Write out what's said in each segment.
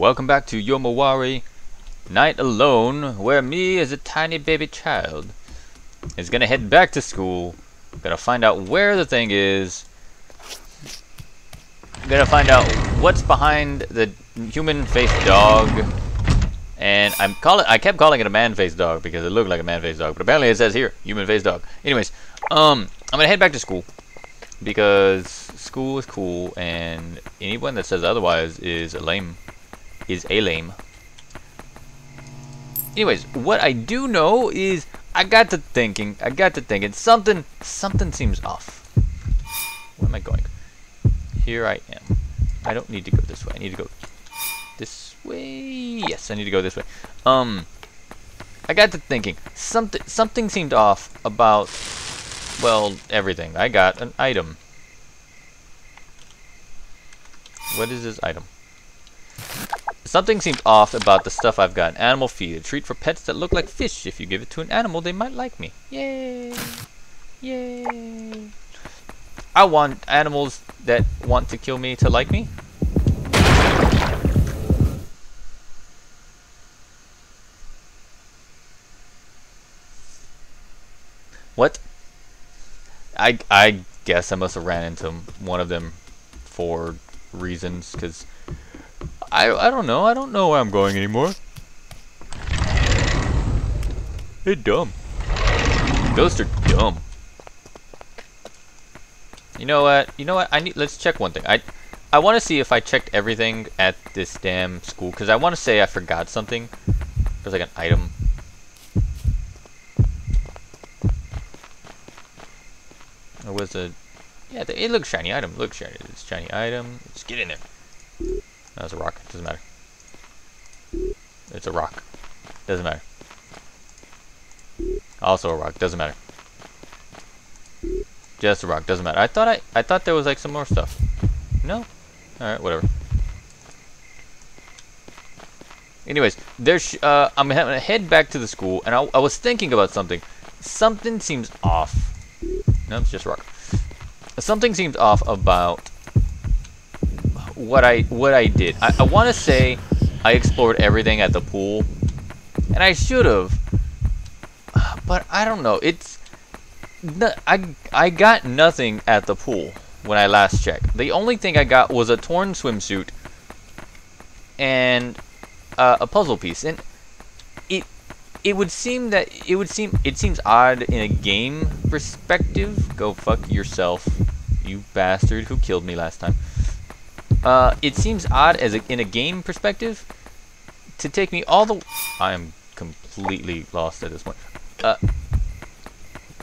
Welcome back to Yomawari Night Alone, where me as a tiny baby child is gonna head back to school. Gonna find out where the thing is. Gonna find out what's behind the human-faced dog. And I'm call it, I kept calling it a man-faced dog because it looked like a man-faced dog, but apparently it says here, human-faced dog. Anyways, um, I'm gonna head back to school because school is cool, and anyone that says otherwise is a lame. Is a lame. Anyways, what I do know is I got to thinking. I got to thinking. Something, something seems off. Where am I going? Here I am. I don't need to go this way. I need to go this way. Yes, I need to go this way. Um, I got to thinking. Something, something seemed off about, well, everything. I got an item. What is this item? Something seems off about the stuff I've got. Animal feed, a treat for pets that look like fish. If you give it to an animal, they might like me. Yay! Yay! I want animals that want to kill me to like me. What? I I guess I must have ran into one of them for reasons, because I, I don't know. I don't know where I'm going anymore. They're dumb. Ghosts are dumb. You know what? You know what? I need. Let's check one thing. I I want to see if I checked everything at this damn school because I want to say I forgot something. There's like an item. It was a yeah. It looks shiny item. Looks shiny. It's shiny item. Let's get in there. No, it's a rock. Doesn't matter. It's a rock. Doesn't matter. Also a rock. Doesn't matter. Just a rock. Doesn't matter. I thought I I thought there was like some more stuff. No. All right. Whatever. Anyways, there's uh, I'm gonna head back to the school, and I, I was thinking about something. Something seems off. No, it's just rock. Something seems off about what I what I did. I, I want to say I explored everything at the pool, and I should have, but I don't know. It's I I got nothing at the pool when I last checked. The only thing I got was a torn swimsuit and uh, a puzzle piece, and it it would seem that it would seem it seems odd in a game perspective. Go fuck yourself, you bastard who killed me last time. Uh, it seems odd as a, in a game perspective to take me all the. I am completely lost at this point. Uh,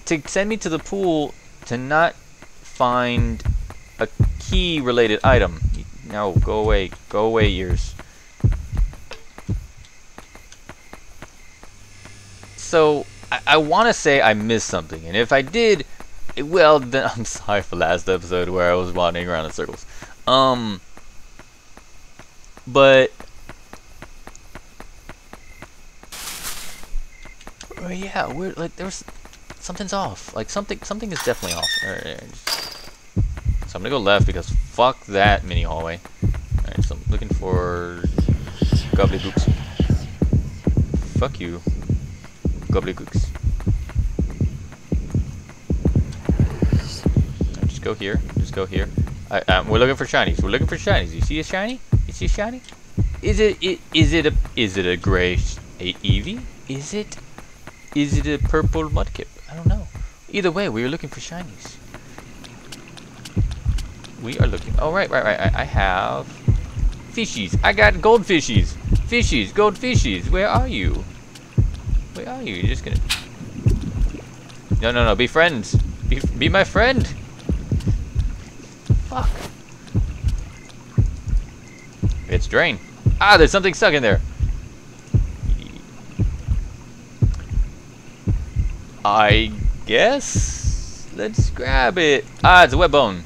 to send me to the pool to not find a key related item. No, go away. Go away, ears. So, I, I want to say I missed something, and if I did, well, then I'm sorry for last episode where I was wandering around in circles. Um, but yeah, we're like there's something's off. Like something something is definitely off. Right, so I'm gonna go left because fuck that mini hallway. Alright, so I'm looking for gobbledygooks. Fuck you. Gobbledygooks. Just go here. Just go here. Um, we're looking for shinies. We're looking for shinies. You see a shiny? Is he shiny? Is it, it is it a is it a gray a Eevee? Is it is it a purple mudkip? I don't know. Either way, we are looking for shinies. We are looking. Oh right, right, right. I, I have fishies. I got goldfishies. Fishies, goldfishies. Where are you? Where are you? You're just gonna. No, no, no. Be friends. Be be my friend. Fuck. It's drain. Ah, there's something stuck in there. I guess. Let's grab it. Ah, it's a web bone.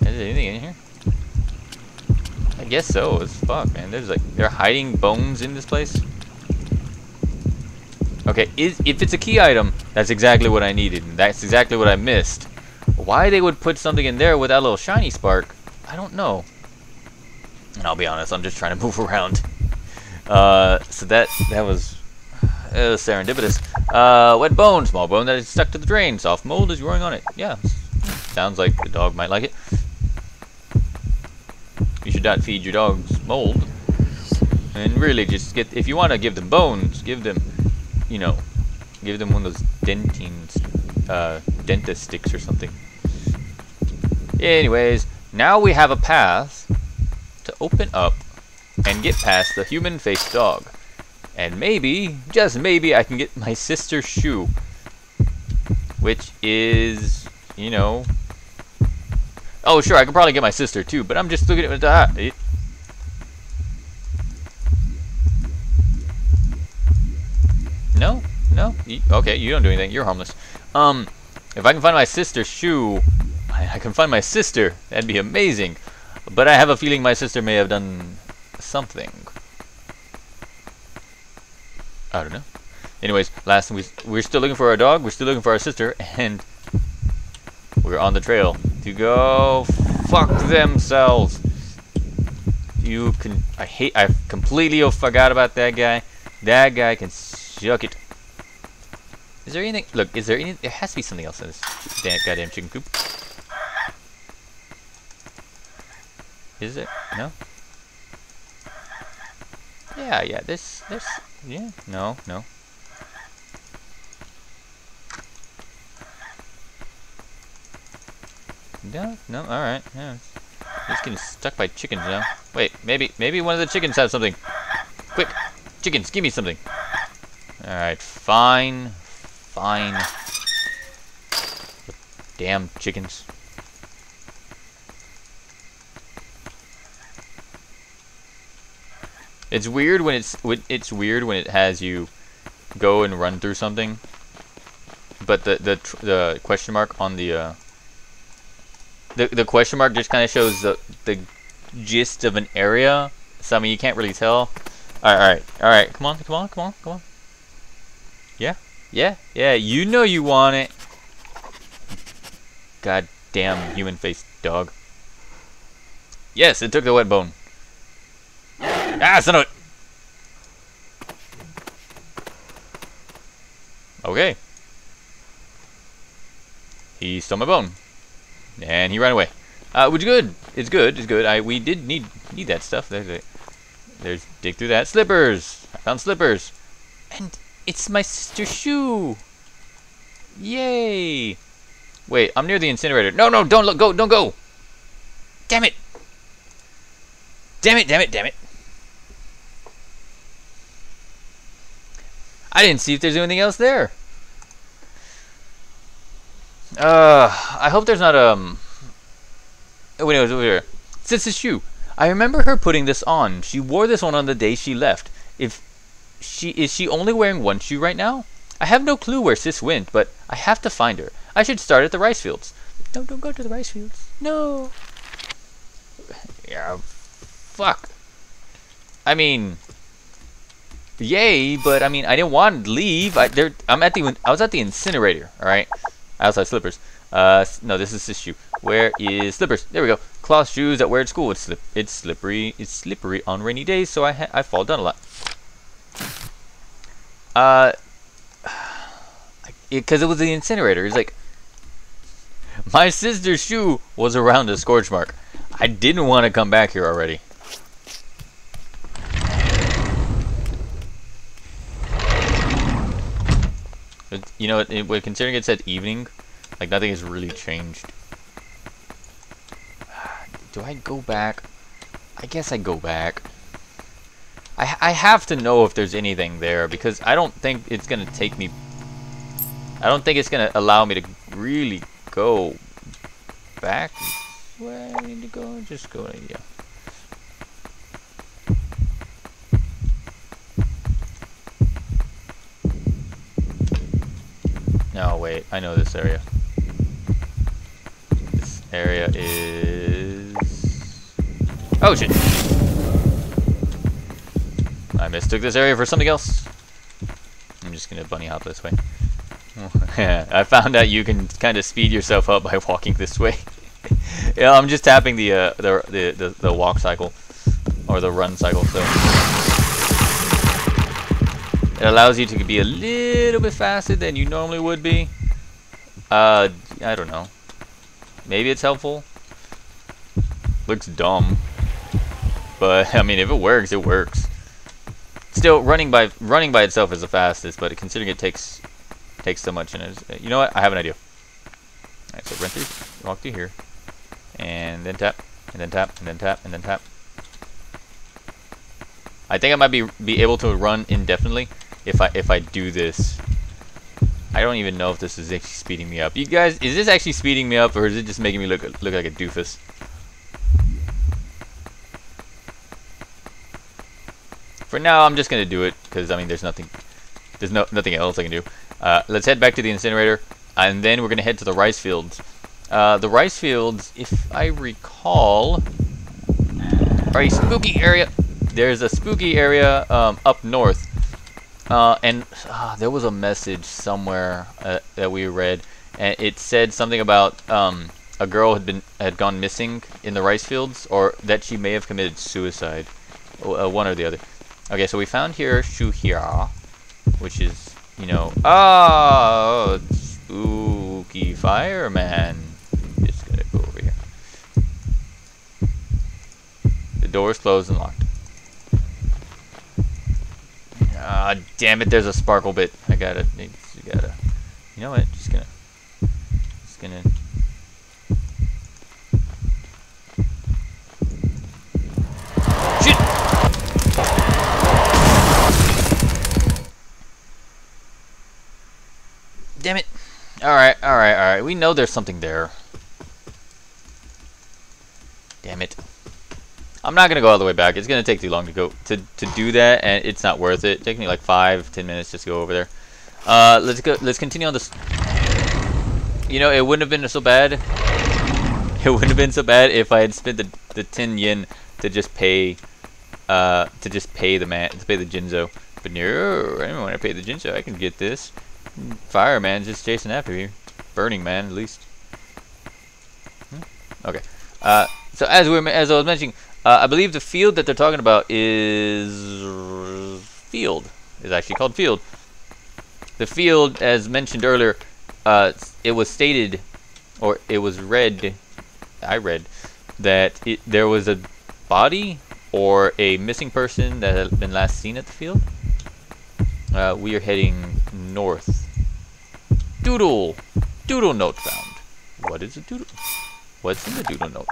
Is there anything in here? I guess so. It's fuck, man. There's like they're hiding bones in this place. Okay, is, if it's a key item, that's exactly what I needed. That's exactly what I missed. Why they would put something in there with that little shiny spark, I don't know. And I'll be honest, I'm just trying to move around. Uh, so that that was uh, serendipitous. Uh, wet bone, small bone that is stuck to the drain. Soft mold is growing on it. Yeah, sounds like the dog might like it. You should not feed your dogs mold. And really, just get if you want to give them bones, give them, you know, give them one of those dentine, uh, dentist sticks or something. Anyways, now we have a path open up and get past the human-faced dog. And maybe, just maybe, I can get my sister's shoe. Which is, you know... Oh, sure, I could probably get my sister too, but I'm just looking at that. It, no? No? okay, you don't do anything. You're harmless. Um, if I can find my sister's shoe, I can find my sister. That'd be amazing. But I have a feeling my sister may have done something. I don't know. Anyways, last we we're still looking for our dog. We're still looking for our sister, and we're on the trail to go fuck themselves. You can. I hate. I completely forgot about that guy. That guy can suck it. Is there anything? Look, is there any? There has to be something else in this damn goddamn chicken coop. Is it? No? Yeah, yeah, this, this, yeah, no, no. No, no, alright, yeah. He's getting stuck by chickens now. Wait, maybe, maybe one of the chickens has something. Quick, chickens, give me something. Alright, fine, fine. Damn chickens. It's weird when it's it's weird when it has you go and run through something, but the the the question mark on the uh, the the question mark just kind of shows the the gist of an area. So I mean you can't really tell. All right, all right, all right. Come on, come on, come on, come on. Yeah, yeah, yeah. You know you want it. God damn human face dog. Yes, it took the wet bone. Ah, son of it! Okay. He stole my bone. And he ran away. Uh, which is good. It's good. It's good. I we did need need that stuff. There's, there's dig through that. Slippers. I found slippers. And it's my sister's shoe. Yay. Wait, I'm near the incinerator. No, no, don't look. Go, don't go. Damn it. Damn it, damn it, damn it. I didn't see if there's anything else there. Uh, I hope there's not um. Oh, wait, it was over here. Shoe. I remember her putting this on. She wore this one on the day she left. If she is she only wearing one shoe right now? I have no clue where Sis went, but I have to find her. I should start at the rice fields. No, don't go to the rice fields. No. Yeah. Fuck. I mean, yay, but I mean, I didn't want to leave. I, there, I'm at the, I was at the incinerator, all right, outside slippers. Uh, no, this is this shoe. Where is slippers? There we go. Cloth shoes that wear at school. It's slip, it's slippery, it's slippery on rainy days, so I I fall down a lot. Uh, because it, it was the incinerator. It's like my sister's shoe was around a scorch mark. I didn't want to come back here already. You know, it, it, considering it said evening, like nothing has really changed. Do I go back? I guess I go back. I, I have to know if there's anything there because I don't think it's going to take me... I don't think it's going to allow me to really go back where I need to go. Just go, yeah. No, wait, I know this area. This area is... Oh, shit! I mistook this area for something else. I'm just gonna bunny hop this way. I found out you can kind of speed yourself up by walking this way. yeah, I'm just tapping the, uh, the, the, the, the walk cycle. or the run cycle. So it allows you to be a little bit faster than you normally would be. Uh, I don't know. Maybe it's helpful. Looks dumb. But I mean, if it works, it works. Still, running by running by itself is the fastest, but considering it takes takes so much, and you know what? I have an idea. All right, so run through, walk through here, and then tap, and then tap, and then tap, and then tap. I think I might be be able to run indefinitely if I if I do this. I don't even know if this is actually speeding me up. You guys, is this actually speeding me up, or is it just making me look look like a doofus? For now, I'm just gonna do it because I mean, there's nothing, there's no nothing else I can do. Uh, let's head back to the incinerator, and then we're gonna head to the rice fields. Uh, the rice fields, if I recall, are a spooky area. There's a spooky area um, up north, uh, and uh, there was a message somewhere uh, that we read, and it said something about um, a girl had been had gone missing in the rice fields, or that she may have committed suicide, uh, one or the other. Okay, so we found here Shuhira, which is, you know, oh, spooky fireman. Just gonna go over here. The door is closed and locked. Ah, damn it! There's a sparkle bit. I gotta, you gotta. You know what? Just gonna, just gonna. Damn it. Alright, alright, alright. We know there's something there. Damn it. I'm not gonna go all the way back. It's gonna take too long to go to to do that, and it's not worth it. Take me like five, ten minutes just to go over there. Uh, let's go. Let's continue on this. You know, it wouldn't have been so bad. It wouldn't have been so bad if I had spent the the ten yen to just pay, uh, to just pay the man to pay the Jinzo. But no, I don't want to pay the Jinzo. I can get this. Fireman just chasing after you. Burning Man, at least. Hmm? Okay. Uh, so as we as I was mentioning, uh, I believe the field that they're talking about is field. Is actually called field. The field, as mentioned earlier, uh, it was stated, or it was read, I read, that it, there was a body or a missing person that had been last seen at the field. Uh, we are heading north. Doodle! Doodle note found. What is a doodle? What's in the doodle note?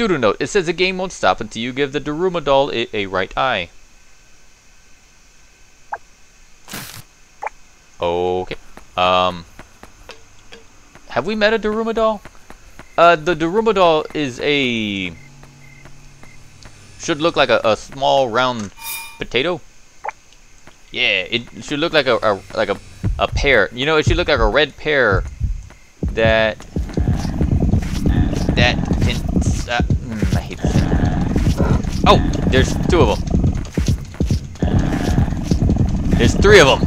Doodle note. It says the game won't stop until you give the Daruma doll a, a right eye. Okay. Um. Have we met a Daruma doll? Uh, the Daruma doll is a... Should look like a, a small round potato. Yeah, it should look like a, a like a a pear. You know, it should look like a red pear that that Oh, there's two of them. There's three of them.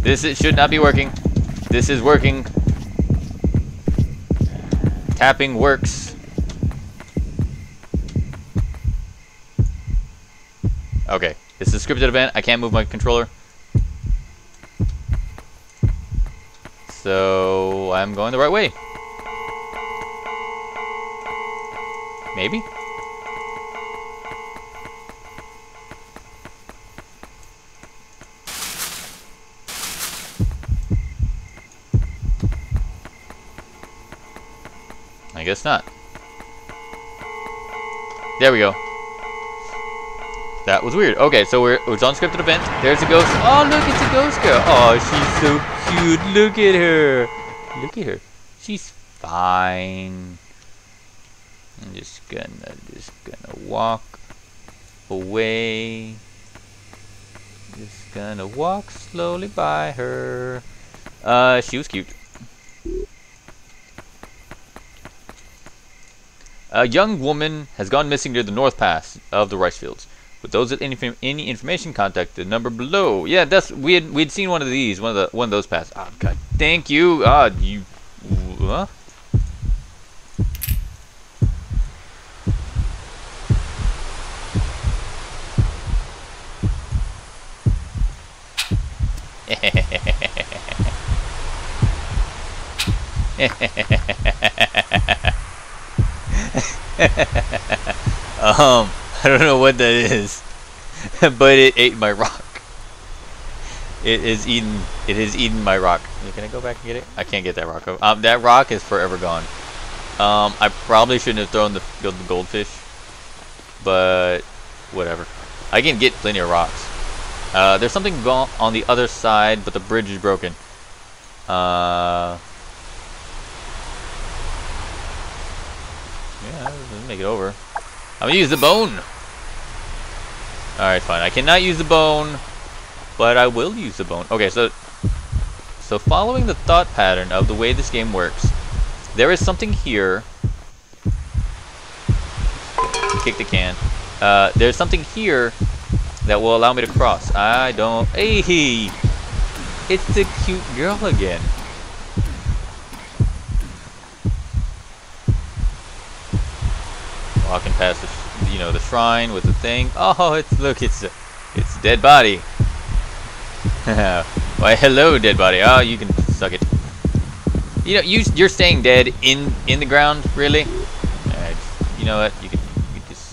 This is, should not be working. This is working. Tapping works. Okay. This is a scripted event. I can't move my controller. So I'm going the right way. Maybe? I guess not. There we go. That was weird. Okay, so we're it's unscripted event. There's a ghost. Oh, look, it's a ghost girl. Oh, she's so cute. Look at her. Look at her. She's fine. I'm just gonna just gonna walk away. Just gonna walk slowly by her. Uh, she was cute. A young woman has gone missing near the north pass of the rice fields. With those with any, any information, contact the number below. Yeah, that's we had we'd seen one of these, one of the one of those paths. Oh god, thank you. Ah, oh, you. Huh? Hehehehe um, I don't know what that is, but it ate my rock. It is eaten. It has eaten my rock. Can I go back and get it? I can't get that rock. Um, that rock is forever gone. Um, I probably shouldn't have thrown the, the goldfish, but whatever. I can get plenty of rocks. Uh, there's something on the other side, but the bridge is broken. Uh, yeah, let's make it over. I'm gonna use the bone. Alright, fine. I cannot use the bone, but I will use the bone. Okay, so so following the thought pattern of the way this game works, there is something here. Kick the can. Uh, there's something here that will allow me to cross. I don't... Hey! It's the cute girl again. Walking past the, you know, the shrine with the thing. Oh, it's look, it's a, it's a dead body. Why, hello, dead body. Oh, you can suck it. You know, you you're staying dead in in the ground, really? Right, you know what? You can, you can just.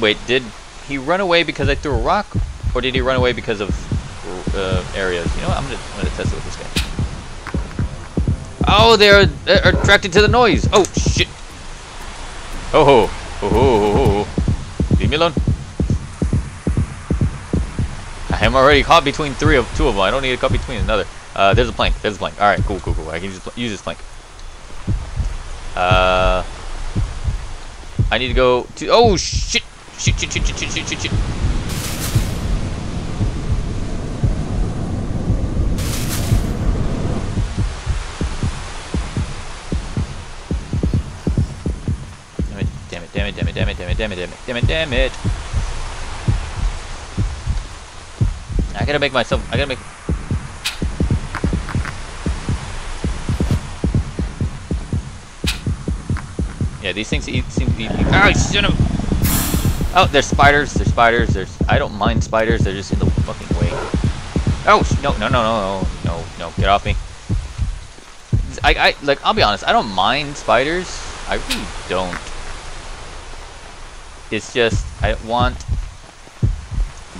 Wait, did he run away because I threw a rock, or did he run away because of uh, areas? You know what? I'm gonna I'm gonna test it with this guy. Oh, they're, they're attracted to the noise. Oh shit. Oh ho ho ho ho ho. Leave me alone. I am already caught between three of two of them. I don't need to cut between another. Uh, there's a plank. There's a plank. All right, cool, cool, cool. I can just use this plank. Uh, I need to go to. Oh shit! Shit! Shit! Shit! Shit! Shit! Shit! Shit! damn it, damn it, damn it, damn it, damn it, damn it, damn it, damn it. I gotta make myself, I gotta make... Yeah, these things eat, seem to eat... Oh, son of... Oh, there's spiders, there's spiders, there's... I don't mind spiders, they're just in the fucking way. Oh, no, no, no, no, no, no, get off me. I, I, like, I'll be honest, I don't mind spiders. I really don't. It's just I want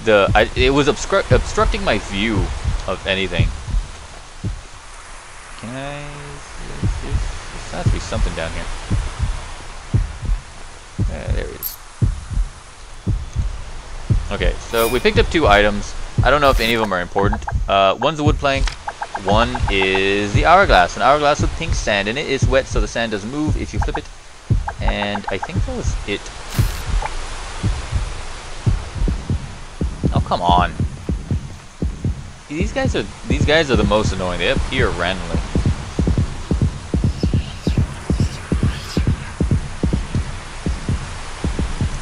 the I, it was obstru obstructing my view of anything. Can I? There has to be something down here. Uh, there it is. Okay, so we picked up two items. I don't know if any of them are important. Uh, one's a wood plank. One is the hourglass. An hourglass with pink sand in. It's wet, so the sand doesn't move if you flip it. And I think that was it. Come on. These guys are these guys are the most annoying. They appear randomly.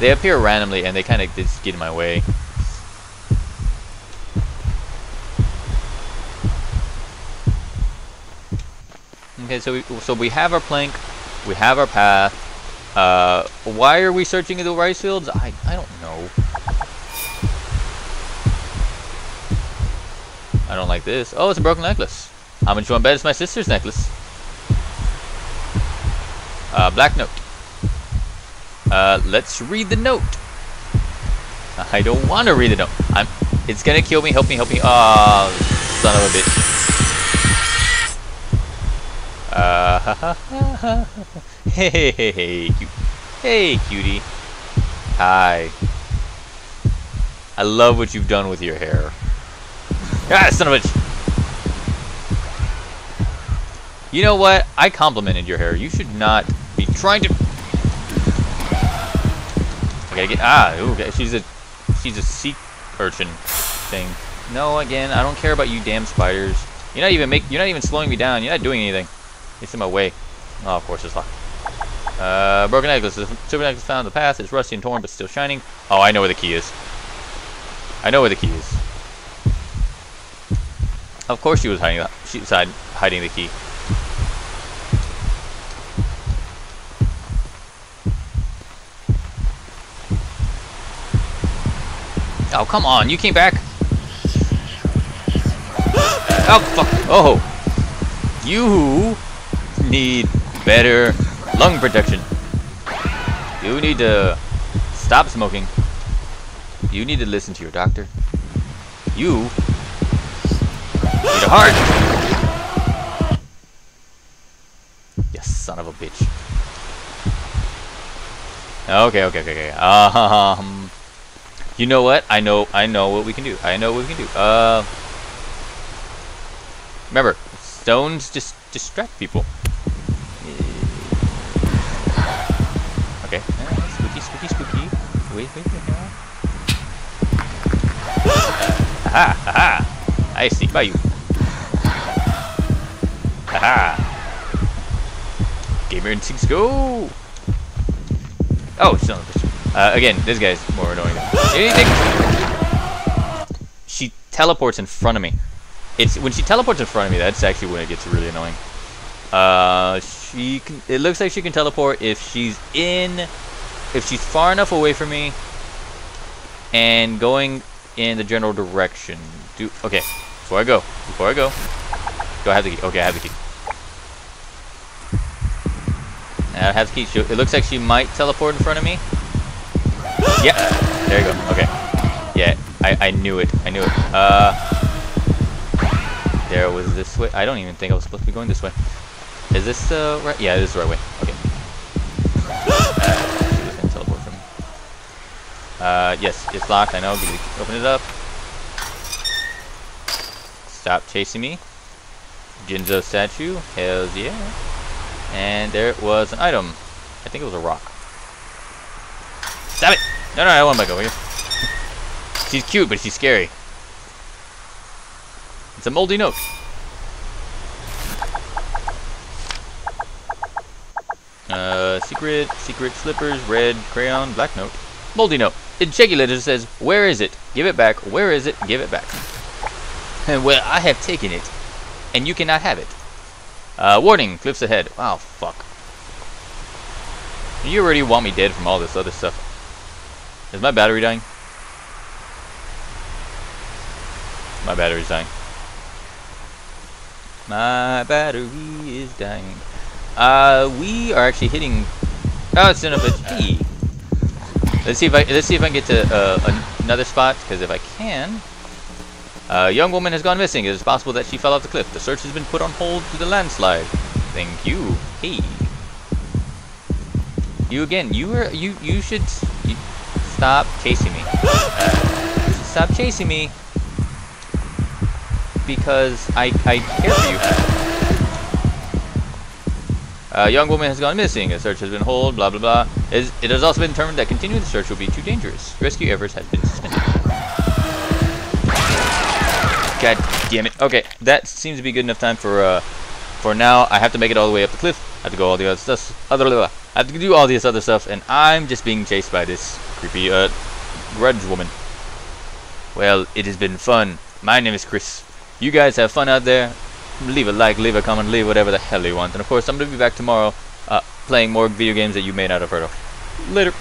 They appear randomly and they kind of just get in my way. Okay, so we so we have our plank, we have our path. Uh, why are we searching in the rice fields? I I don't know. I don't like this. Oh, it's a broken necklace. How much you want to bet it's my sister's necklace? Uh, black note. Uh, let's read the note. I don't want to read the note. I'm. It's gonna kill me. Help me. Help me. Oh, son of a bitch. Uh, hey, hey, hey, hey. Hey, cutie. Hi. I love what you've done with your hair. Ah, son of a... You know what? I complimented your hair. You should not be trying to... I gotta get... Ah, ooh, she's a... She's a sea urchin thing. No, again, I don't care about you damn spiders. You're not even make. You're not even slowing me down. You're not doing anything. It's in my way. Oh, of course it's locked. Uh, broken necklace. The necklace found in the past. It's rusty and torn, but still shining. Oh, I know where the key is. I know where the key is. Of course she was hiding she was hiding the key. Oh, come on. You came back. Oh, fuck. Oh. You need better lung protection. You need to stop smoking. You need to listen to your doctor. You need a heart. You son of a bitch. Okay, okay, okay, okay. Um, you know what? I know, I know what we can do. I know what we can do. Uh, remember, stones just distract people. Okay. Uh, spooky, spooky, spooky. Wait, wait, wait. Aha, aha. I see by you. Aha. Gamer instincts go. Oh, son of a bitch. Uh, again, this guy's more annoying. She teleports in front of me. It's when she teleports in front of me. That's actually when it gets really annoying. Uh, she can. It looks like she can teleport if she's in, if she's far enough away from me, and going in the general direction. Do okay. Before I go, before I go, do I have the key? Okay, I have the key. I have key. She, it looks like she might teleport in front of me. yeah, There you go. Okay. Yeah, I, I knew it. I knew it. Uh, there was this way. I don't even think I was supposed to be going this way. Is this the right? Yeah, this is the right way. Okay. Uh, teleport from. Uh, yes, it's locked. I know. Open it up. Stop chasing me. Jinzo statue. Hells yeah. And there was an item. I think it was a rock. Stop it! No, no, I want to go here. she's cute, but she's scary. It's a moldy note. Uh, secret, secret slippers, red crayon, black note, moldy note. In shaky letters says, "Where is it? Give it back. Where is it? Give it back." Well, I have taken it, and you cannot have it. Uh, warning, cliffs ahead. Oh, fuck. You already want me dead from all this other stuff. Is my battery dying? My battery's dying. My battery is dying. Uh, we are actually hitting. Oh, it's in a. Hey. Let's see if I let's see if I can get to uh, another spot. Because if I can, a young woman has gone missing. It is possible that she fell off the cliff. The search has been put on hold due to the landslide. Thank you. Hey. You again. You were you you should you, stop chasing me. stop chasing me because I I care for you. A young woman has gone missing. A search has been held. Blah blah blah. It, it has also been determined that continuing the search will be too dangerous. Rescue efforts have been suspended. Damn it. Okay, that seems to be good enough time for uh for now. I have to make it all the way up the cliff. I have to go all the other stuff. Other I have to do all this other stuff, and I'm just being chased by this creepy uh grudge woman. Well, it has been fun. My name is Chris. You guys have fun out there leave a like, leave a comment, leave whatever the hell you want. And of course, I'm going to be back tomorrow uh, playing more video games that you may not have heard of. Later.